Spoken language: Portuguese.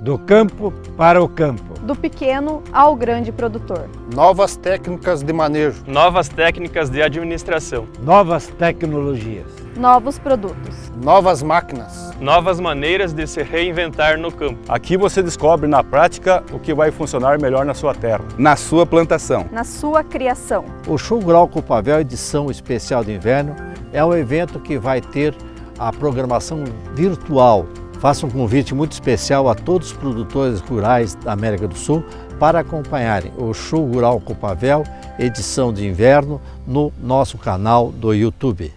Do campo para o campo. Do pequeno ao grande produtor. Novas técnicas de manejo. Novas técnicas de administração. Novas tecnologias. Novos produtos. Novas máquinas. Novas maneiras de se reinventar no campo. Aqui você descobre na prática o que vai funcionar melhor na sua terra. Na sua plantação. Na sua criação. O Show Rural Copavel edição especial de inverno é um evento que vai ter a programação virtual. Faço um convite muito especial a todos os produtores rurais da América do Sul para acompanharem o Show Rural Copavel edição de inverno no nosso canal do YouTube.